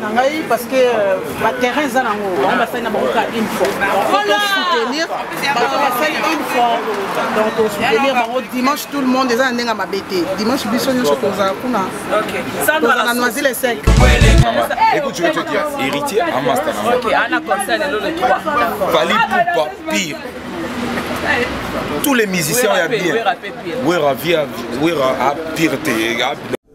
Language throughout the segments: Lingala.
na ngai parce que euh, ba terrain eza nango bango basali na bango kaka une fois soutenir bato basali une fois donc tosoutenir bango dimanche tout le monde eza na ndenge ya mabe te dimanche biso nyonso tozala kuna tozala na noisile sec écoute je vais te dire héritier en master ok ana concert lelo le 3 fali poupa pire tous les musiciens ya bien wera via wera a pire te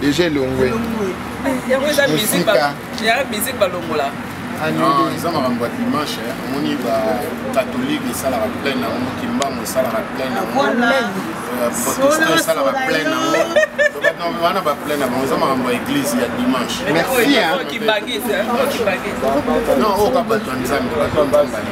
deja elongwe yango eza musique balongola eza makambo ya dimanche omoni bakatholike esalaka plein yango kimbango esalaka plein yango protestant esalaka plein yango wana baplein yango eza makambo ya église ya dimanche merci non oyo ka bato ya nzambe bato ya nzambe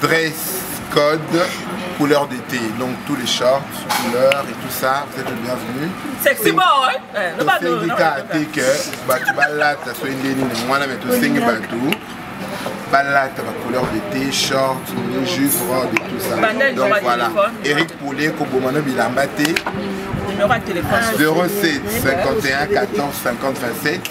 Dress code couleur d'été. Donc tous les shorts, couleurs et tout ça, vous êtes le bienvenu. Sexy boy Tosengika ate que batu balata soki nde nini mwana me tosengi batu balata ba couleur d'été, short, mini jupe, robe et tout ça. Donc voilà, Eric Poulet koboma no bilamba te. Numéro de téléphone 07 51 14 50 27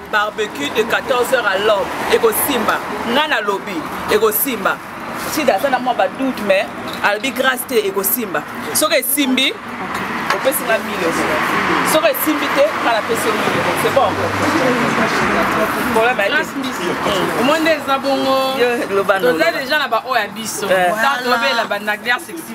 barbecue de 14 heures à l'homme ekosimba ngai nalobi ekosimba sida aza na mwa badoute mais alobi grâce te ekosimba soki esimbi opesi nga mile soki esimbi te nga napesi yo mile c'est bon omoni nde eza bongo toza deja na baoyo ya biso tobela bandagler sexi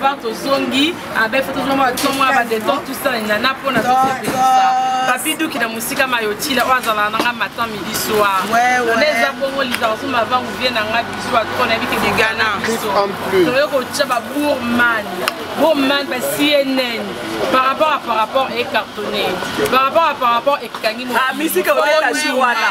Var tozongi abe fo tozonga ba tomo ba de temps tout ça na na pona to se pesa. Papi duki na musika mayo tila o azala na nga matin midi soir. On les a bongo les arzo ma va ou vient na nga biso a trop na bi ke de Ghana. To yo ko tcha ba bourman. Bourman ba CNN par rapport à par rapport est cartonné. Par rapport à par rapport est kangi mo. Ah musika o la chiwana.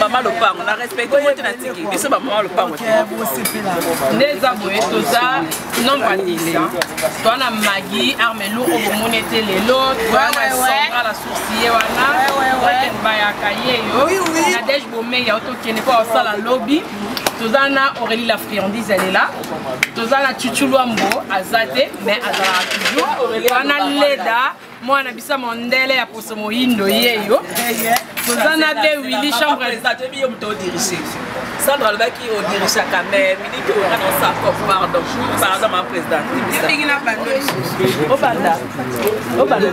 mama lopango na respecte yo te natiki biso bamama lopango nde eza boye toza nombre andele toa na magi armelo oyo bomoni ete lelo toa na songa la source ye wana oken bayaka ye yo nadege bomeya o tokende mpo osala lobi toza na aurélie la friandise elle est là toza na chuchu lwambo aza te mais azalaka toujours toza na leda mwana bisa mondele ya poso moyindo yeyo toza na be wili chambretoyebiyo moto odirige sandra alobaki odirisaka mais minute oyo na sako pardon pardon ma président ndenge na bando obanda obanda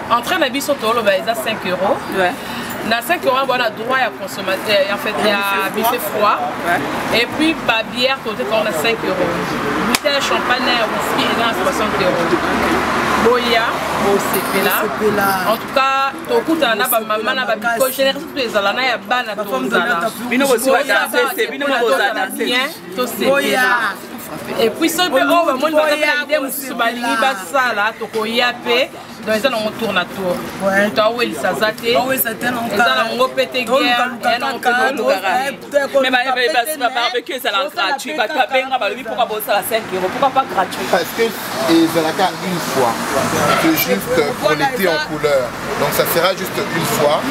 Entrée na biso toloba eza 5 euros. Ouais. na 5 euro abana droit ya consommateur en fait ya buffet froid et puis ba bière côté quand on a 5 euros bouteille ya champagne na ya whisky eza na 60 euros boya bosepela en tout cas tokutana na bamama na babiko génération to ezala na ya bana tozala bien tosepela epuis soki mpe oyo bamoni baza na ide mosusu balingi basala tokoya mpe donc eza nango tour na tour moto awelisa aza te eza nango mpe te guerrebarbecue ezala gratuit bato babenga balobi mpoka bosala 5 euro pourquoi pas gratuit parce que ezalaka une fois c'est juste pour l'été en couleur donc ça sera juste une fois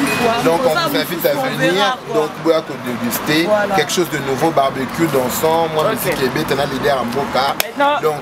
donc on vous invite à venir donc boya ko déguster quelque chose de nouveau barbecue dansant moi musique ebetana leader ya mboka donc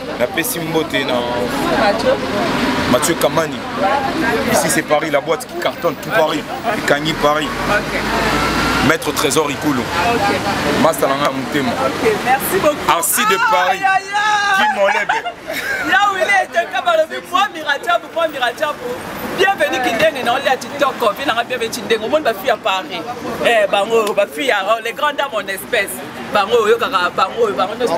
napesi mbote na mathieu kamani ici c'est paris la boîte qui cartonne tout paris ekangi paris maître trésor ikulu masta na ngai ya motema arsi de paris kimolebe bienvenu kindenge na olia titoko vi nanga bienvenu kindenge omoni bafi ya paris eh, bango oyo bafi ya oh, les grandes dames en espèce bango oyo oyokaka bango oyo bango nyonso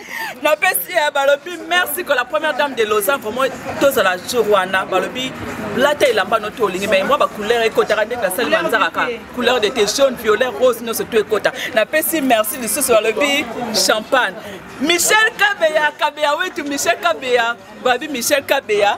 napesi ya balobi merci ko la première dame de lausanne vraiment tozala jour wana balobi lata elamba no to olingi mai mwa bacouleur ekotaka ndenge basali banzakaka couleur de te jaune violet rose nyonso to ekota napesi merci lisusu balobi champagne michel kabeya kabeya wetu michel kabeya babi michel kabeya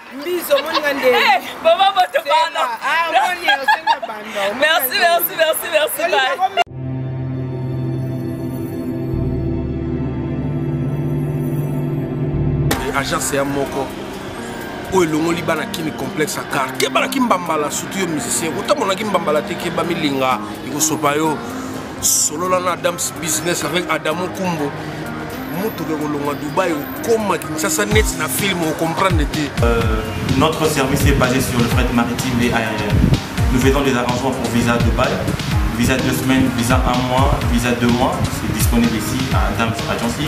Mbizo omoni nga nde. Eh, maman moto pardon. Ah, omoni osenga banda. Merci, merci, merci, merci. Bye. agence ya moko oyo elongoli bana kimi complexe ya kar kebala kimbambala surtout yo musicien kotambolaki mbambala te keba milinga ekosopa yo solola na adams business avec adamo kumbo motuka ekolonga dubai okoma kinshasa neti na film ocomprendre te euh, notre service est basé sur le fret maritime et aérien nous faisons des arrangements pour visa dubai visa deux semaines visa un mois visa deux mois c'est disponible ici à dams agency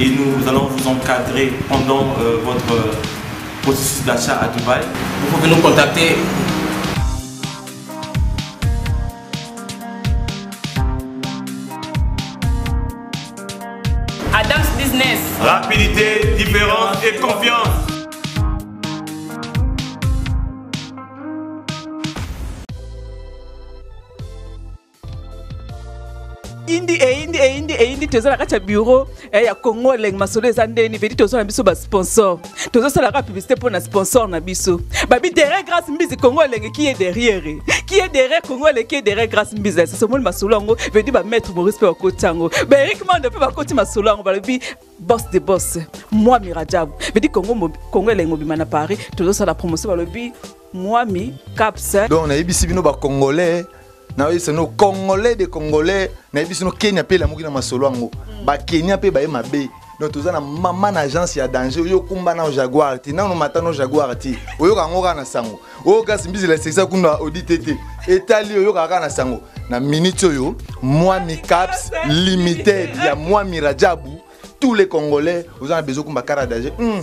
Et nous allons vous encadrer pendant euh, votre euh, processus d'achat à Dubaï. Vous pouvez nous contacter Adams Business. Rapidité, différence et confiance. indi eyindi eh, eyindi eh, eyindi eh, toza na kati ya bureau eh, ya congo elenge masolo eza ndeni vedi toza na biso basponsor tozosalaka publicité mpo na sponsor na biso babi derrière grâce mbizi congo elenge qui est derrière qui est derrière congo elenge qui est derrière grâce mbizi esasomoli masolo yango vedi bamaître maurice mpe bakoti yango baerik mando mpe bakoti masolo yango balobi boss de boss mwami rajabu bidi kongo kongo elengi mobima na paris tozosala promotion balobi mwami caps donc nayebisi bino bacongolais nayebisa no congolais de congolais nayebisi no kenya mpe elamuki na masolo yango mm. bakenya mpe baye mabe donc toza na mama na agence ya danger oyo okumba nao jaguar te nano mata no jaguar te oyoka yango kaka na sango oyo kasi mbizela esekisa kuna odi te te etali oyo yokaka kaka na sango na minute oyo mwami caps limited ya mwami rajabu tous les congolais oza na besoin kumba kara danger mm.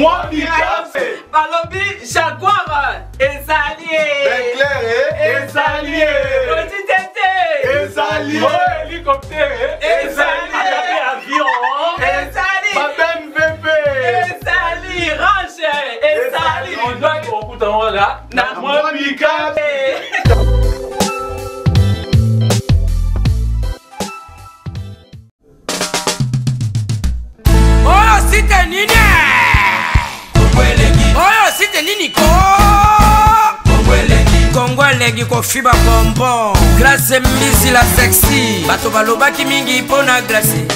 mwami caps balobi jaguar ezali beclair ezali odi te te ezali helicoptère ezali avion ezali ezali range ezali okuta yango kaka na mwa bikape elengi kofiba bonbon grace mbizi la sexy bato balobaki mingi mpo na grace